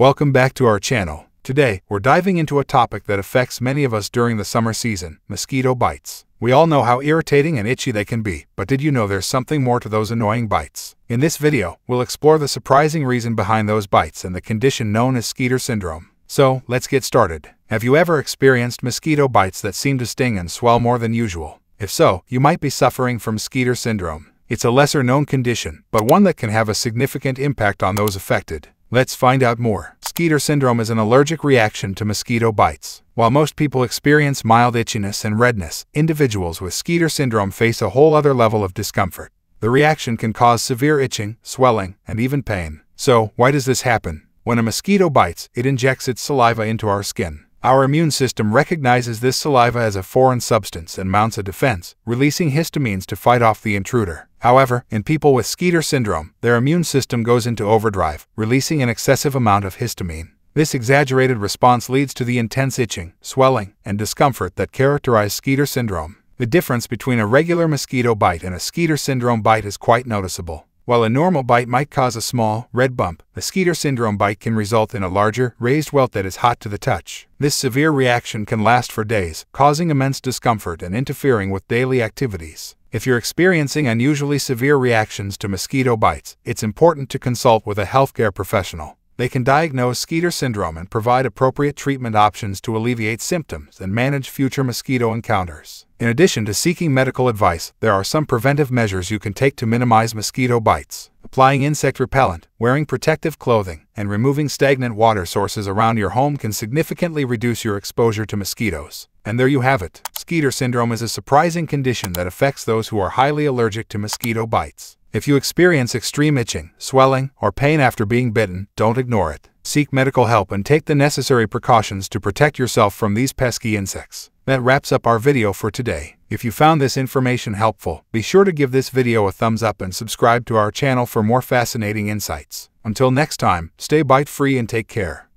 Welcome back to our channel. Today, we're diving into a topic that affects many of us during the summer season, mosquito bites. We all know how irritating and itchy they can be, but did you know there's something more to those annoying bites? In this video, we'll explore the surprising reason behind those bites and the condition known as Skeeter syndrome. So, let's get started. Have you ever experienced mosquito bites that seem to sting and swell more than usual? If so, you might be suffering from Skeeter syndrome. It's a lesser known condition, but one that can have a significant impact on those affected. Let's find out more. Skeeter syndrome is an allergic reaction to mosquito bites. While most people experience mild itchiness and redness, individuals with Skeeter syndrome face a whole other level of discomfort. The reaction can cause severe itching, swelling, and even pain. So, why does this happen? When a mosquito bites, it injects its saliva into our skin. Our immune system recognizes this saliva as a foreign substance and mounts a defense, releasing histamines to fight off the intruder. However, in people with Skeeter syndrome, their immune system goes into overdrive, releasing an excessive amount of histamine. This exaggerated response leads to the intense itching, swelling, and discomfort that characterize Skeeter syndrome. The difference between a regular mosquito bite and a Skeeter syndrome bite is quite noticeable. While a normal bite might cause a small, red bump, a Skeeter syndrome bite can result in a larger, raised welt that is hot to the touch. This severe reaction can last for days, causing immense discomfort and interfering with daily activities. If you're experiencing unusually severe reactions to mosquito bites, it's important to consult with a healthcare professional. They can diagnose Skeeter syndrome and provide appropriate treatment options to alleviate symptoms and manage future mosquito encounters. In addition to seeking medical advice, there are some preventive measures you can take to minimize mosquito bites. Applying insect repellent, wearing protective clothing, and removing stagnant water sources around your home can significantly reduce your exposure to mosquitoes. And there you have it. Skeeter syndrome is a surprising condition that affects those who are highly allergic to mosquito bites. If you experience extreme itching, swelling, or pain after being bitten, don't ignore it. Seek medical help and take the necessary precautions to protect yourself from these pesky insects. That wraps up our video for today. If you found this information helpful, be sure to give this video a thumbs up and subscribe to our channel for more fascinating insights. Until next time, stay bite-free and take care.